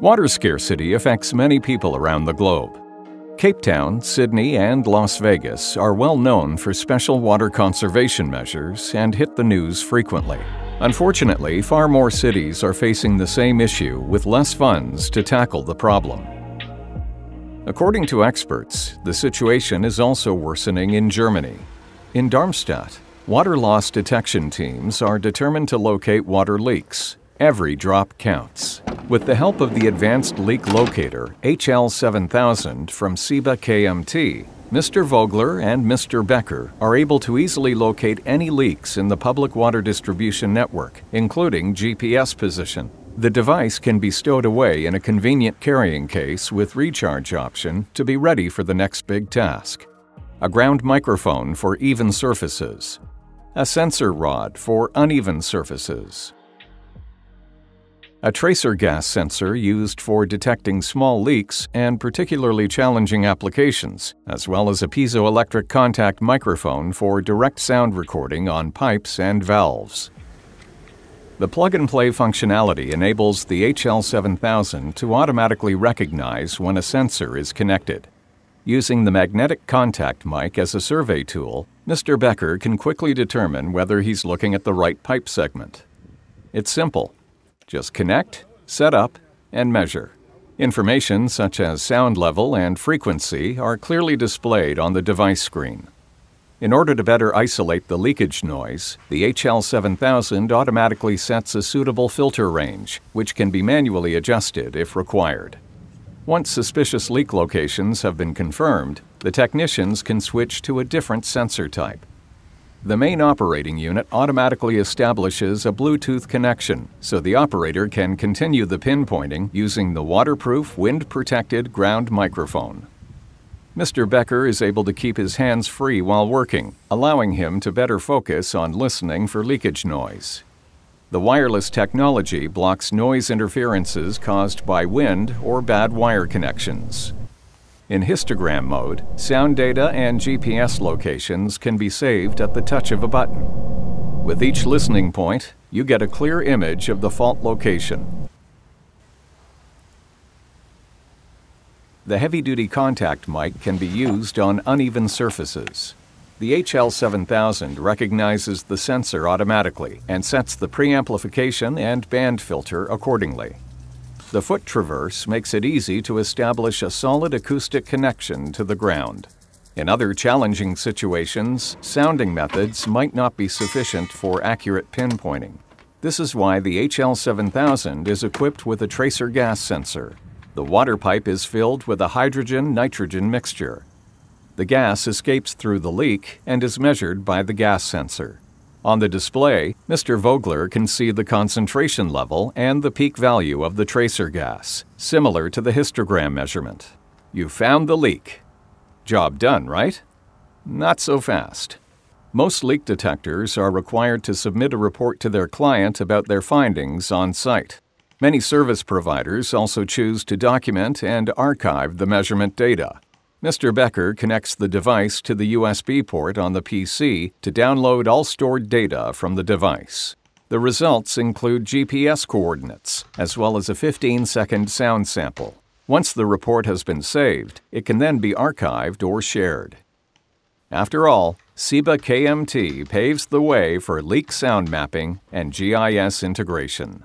Water scarcity affects many people around the globe. Cape Town, Sydney, and Las Vegas are well known for special water conservation measures and hit the news frequently. Unfortunately, far more cities are facing the same issue with less funds to tackle the problem. According to experts, the situation is also worsening in Germany. In Darmstadt, water loss detection teams are determined to locate water leaks. Every drop counts. With the help of the Advanced Leak Locator HL7000 from SebaKMT, Mr. Vogler and Mr. Becker are able to easily locate any leaks in the public water distribution network, including GPS position. The device can be stowed away in a convenient carrying case with recharge option to be ready for the next big task. A ground microphone for even surfaces. A sensor rod for uneven surfaces a tracer gas sensor used for detecting small leaks and particularly challenging applications, as well as a piezoelectric contact microphone for direct sound recording on pipes and valves. The plug-and-play functionality enables the HL7000 to automatically recognize when a sensor is connected. Using the magnetic contact mic as a survey tool, Mr. Becker can quickly determine whether he's looking at the right pipe segment. It's simple. Just connect, set up, and measure. Information such as sound level and frequency are clearly displayed on the device screen. In order to better isolate the leakage noise, the HL7000 automatically sets a suitable filter range, which can be manually adjusted if required. Once suspicious leak locations have been confirmed, the technicians can switch to a different sensor type. The main operating unit automatically establishes a Bluetooth connection so the operator can continue the pinpointing using the waterproof, wind-protected ground microphone. Mr. Becker is able to keep his hands free while working, allowing him to better focus on listening for leakage noise. The wireless technology blocks noise interferences caused by wind or bad wire connections. In histogram mode, sound data and GPS locations can be saved at the touch of a button. With each listening point, you get a clear image of the fault location. The heavy-duty contact mic can be used on uneven surfaces. The HL7000 recognizes the sensor automatically and sets the preamplification and band filter accordingly. The foot traverse makes it easy to establish a solid acoustic connection to the ground. In other challenging situations, sounding methods might not be sufficient for accurate pinpointing. This is why the HL7000 is equipped with a tracer gas sensor. The water pipe is filled with a hydrogen-nitrogen mixture. The gas escapes through the leak and is measured by the gas sensor. On the display, Mr. Vogler can see the concentration level and the peak value of the tracer gas, similar to the histogram measurement. You found the leak. Job done, right? Not so fast. Most leak detectors are required to submit a report to their client about their findings on site. Many service providers also choose to document and archive the measurement data. Mr. Becker connects the device to the USB port on the PC to download all stored data from the device. The results include GPS coordinates, as well as a 15-second sound sample. Once the report has been saved, it can then be archived or shared. After all, SebaKMT paves the way for leak sound mapping and GIS integration.